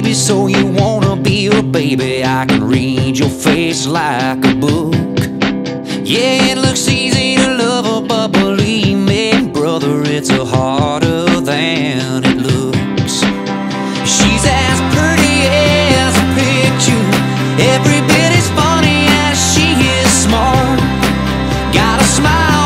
baby, so you wanna be a baby. I can read your face like a book. Yeah, it looks easy to love her, but believe me, brother, it's a harder than it looks. She's as pretty as a picture, every bit as funny as she is smart. Got a smile